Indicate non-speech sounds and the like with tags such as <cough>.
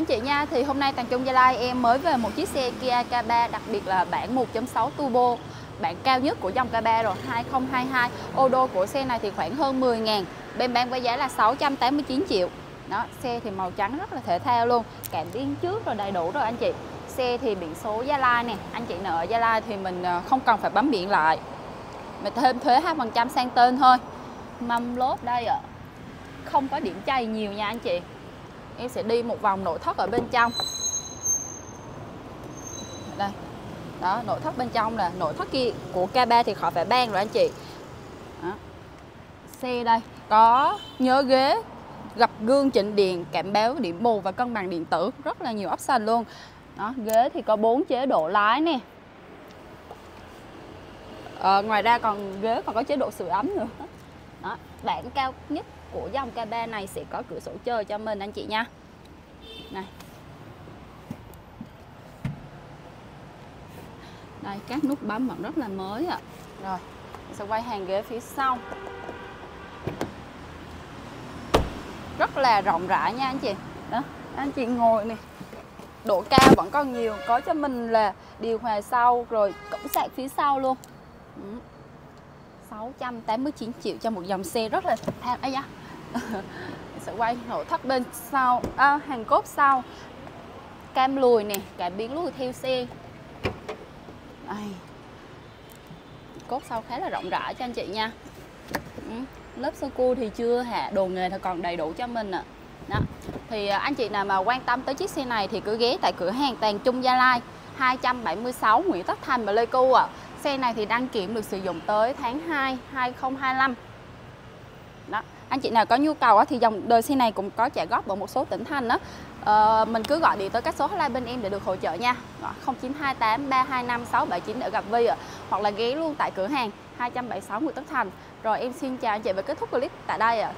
Anh chị nha, thì hôm nay Tàng Trung Gia Lai em mới về một chiếc xe Kia K3 đặc biệt là bản 1.6 turbo bản cao nhất của dòng K3 rồi 2022 ô đô của xe này thì khoảng hơn 10 ngàn bên bán với giá là 689 triệu. Đó xe thì màu trắng rất là thể thao luôn cảm biến trước rồi đầy đủ rồi anh chị. Xe thì biển số Gia Lai nè anh chị nợ Gia Lai thì mình ờ, không cần phải bấm biển lại. Mình thêm thuế 2% sang tên thôi. Mâm lốp đây ạ. Không có điểm chay nhiều nha anh chị em sẽ đi một vòng nội thất ở bên trong. Đây. Đó nội thất bên trong là nội thất kia của K3 thì khỏi phải ban rồi anh chị. Đó. xe đây. Có nhớ ghế gập gương chỉnh điện cảm báo điểm mù và cân bằng điện tử. Rất là nhiều option luôn. Đó ghế thì có bốn chế độ lái nè. À, ngoài ra còn ghế còn có chế độ sưởi ấm nữa đó bản cao nhất của dòng K3 này sẽ có cửa sổ chơi cho mình anh chị nha. Này. Đây, các nút bấm vẫn rất là mới ạ. Rồi, mình sẽ quay hàng ghế phía sau. Rất là rộng rãi nha anh chị. Đó, anh chị ngồi nè. Độ cao vẫn còn nhiều, có cho mình là điều hòa sau, rồi cổng sạc phía sau luôn. Ừ. 689 triệu cho một dòng xe rất là tham ấy da <laughs> sẽ quay nội thất bên sau à, hàng cốt sau cam lùi nè cảm biến lùi theo xe Đây. cốt sau khá là rộng rãi cho anh chị nha ừ. lớp sơ cu thì chưa hạ đồ nghề thì còn đầy đủ cho mình ạ à. đó thì à, anh chị nào mà quan tâm tới chiếc xe này thì cứ ghé tại cửa hàng Tàn Trung Gia Lai 276 Nguyễn Tất Thành và Lê cu ạ à xe này thì đăng kiểm được sử dụng tới tháng 2 2025 đó anh chị nào có nhu cầu thì dòng đời xe này cũng có trả góp ở một số tỉnh thành đó ờ, mình cứ gọi điện tới các số hotline bên em để được hỗ trợ nha. 0928 325 679 để gặp Vi ạ. Hoặc là ghé luôn tại cửa hàng 276 Nguyễn Tất Thành. Rồi em xin chào anh chị và kết thúc clip tại đây ạ.